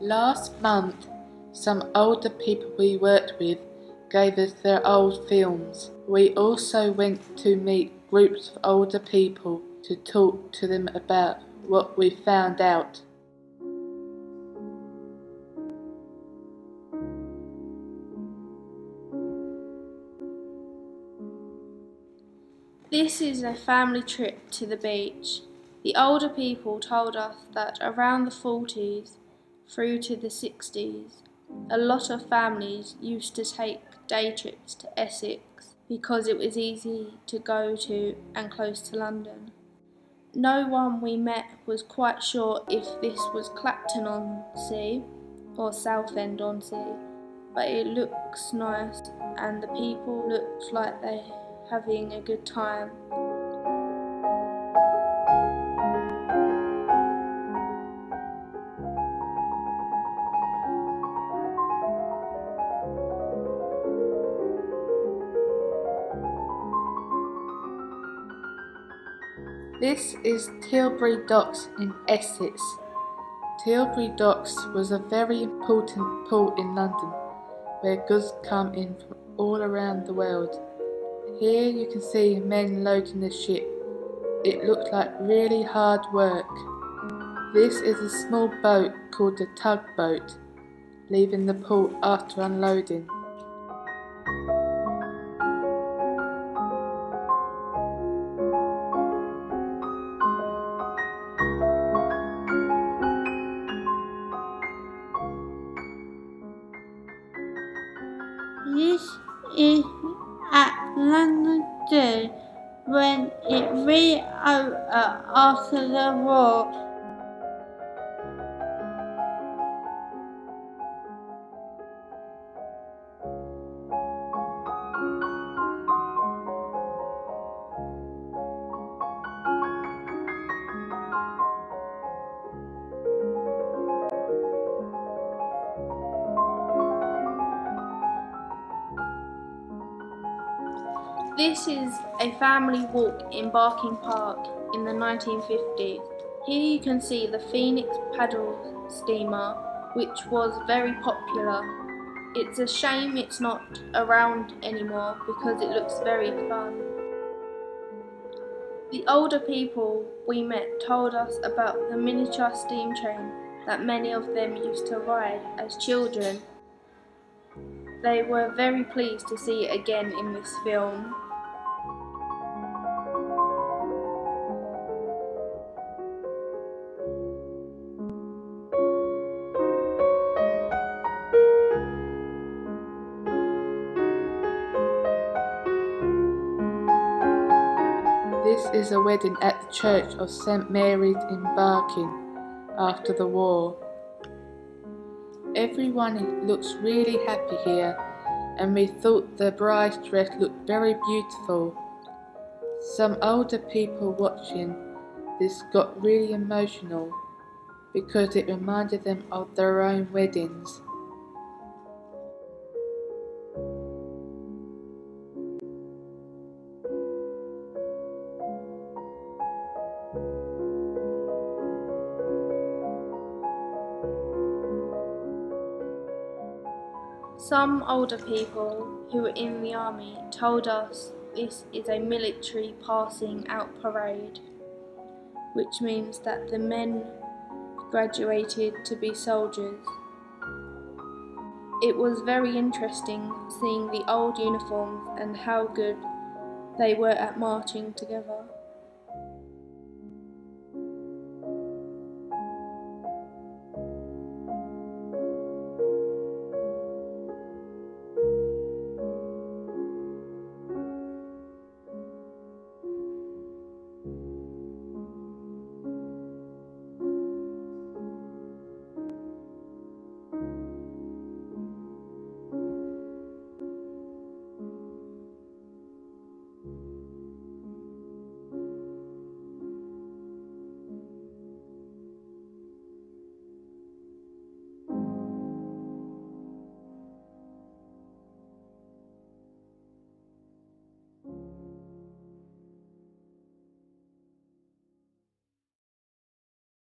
Last month, some older people we worked with gave us their old films. We also went to meet groups of older people to talk to them about what we found out. This is a family trip to the beach. The older people told us that around the 40s through to the 60s, a lot of families used to take day trips to Essex because it was easy to go to and close to London. No one we met was quite sure if this was Clacton on Sea or Southend on Sea, but it looks nice and the people looked like they're having a good time. This is Tilbury Docks in Essex. Tilbury Docks was a very important port in London where goods come in from all around the world. Here you can see men loading the ship. It looked like really hard work. This is a small boat called a tugboat, leaving the port after unloading. This is at London Zoo when it reopened after the war. This is a family walk in Barking Park in the 1950s. Here you can see the Phoenix paddle steamer, which was very popular. It's a shame it's not around anymore because it looks very fun. The older people we met told us about the miniature steam train that many of them used to ride as children. They were very pleased to see it again in this film. This is a wedding at the Church of St Mary's in Barking after the war. Everyone looks really happy here and we thought the bride's dress looked very beautiful. Some older people watching this got really emotional because it reminded them of their own weddings. Some older people who were in the army told us this is a military passing out parade, which means that the men graduated to be soldiers. It was very interesting seeing the old uniforms and how good they were at marching together.